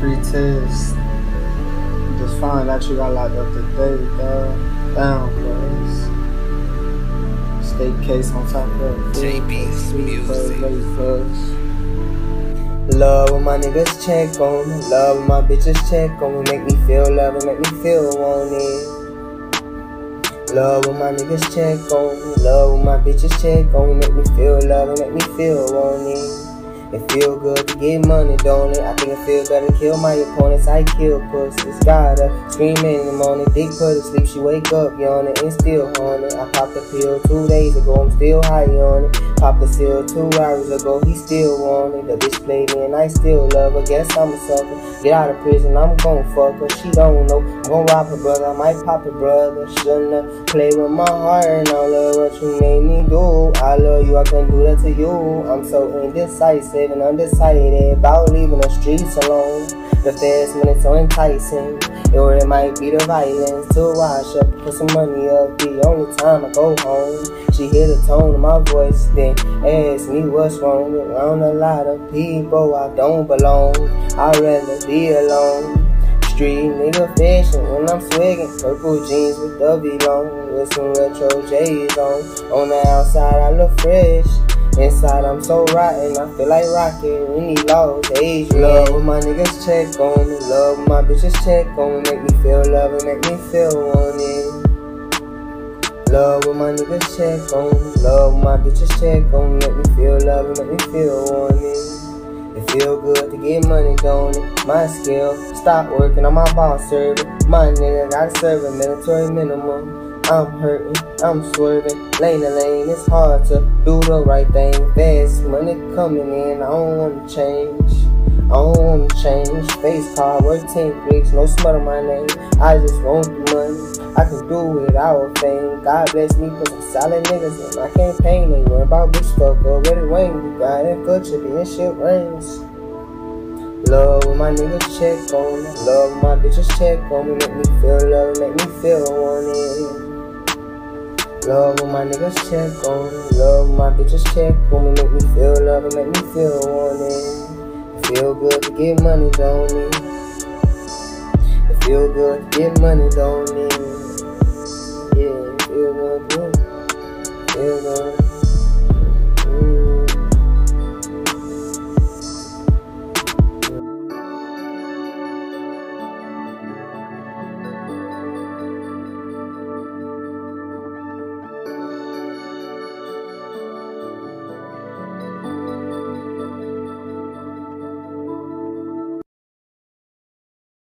free test. Just find out you got locked up today, dog. Down, cuz. State case on top of it. JB's music. Love when my niggas check on me. Love when my bitches check on me. Make me feel love and make me feel wanted. Love when my niggas check on me. Love when my bitches check on me. Make me feel love and make me feel wanted. It feel good to get money, don't it? I think it feel better to kill my opponents. I kill pussies. Got her screaming in the morning. Dick put to sleep. She wake up yawning and still on. I popped a pill two days ago. I'm still high on it. Popped a seal two hours ago. He still wanted. The bitch played me and I still love her. Guess I'm a sucker. Get out of prison. I'm gon' fuck her. She don't know. I'm gon' rob her brother. I might pop her brother. Shouldn't played with my heart. And I love what you made me do. I love you. I couldn't do that to you. I'm so indecisive and undecided about leaving the streets alone. The fast minutes so enticing, or it might be the violence to wash up, put some money up. The only time I go home, she hear the tone of my voice, then ask me what's wrong. Around a lot of people, I don't belong. I'd rather be alone. Street nigga fashion when I'm swaggin', purple jeans with the V long, with some retro J's on. On the outside, I look fresh. Inside I'm so rotten, I feel like rockin' when he lost age. Love when my niggas check on me, love when my bitches check on me, make me feel love and make me feel wanted. Love when my niggas check on love when my bitches check on make me feel love and make me feel wanted. It feel good to get money, don't it? My skill, stop working on my boss server. My nigga gotta serve a mandatory minimum. I'm hurting, I'm swerving, lane to lane, it's hard to do the right thing fast. Money coming in, I don't wanna change. I wanna change. Face card, work 10 bricks, no smut on my name. I just want the money. I can do it without fame. God bless me, put some solid niggas in my campaign. Ain't worry about bitch fuck or ready wing. You got it, culture, and shit rings. Love when my niggas check on me. Love when my bitches check on me. Make me feel love, make me feel wanted. Love when my niggas check on me. Love when my bitches check on me. Make me feel love and make me feel wanted. Feel good to get money, don't it? It feel good to get money, don't it? Yeah, it feel good. Feel good.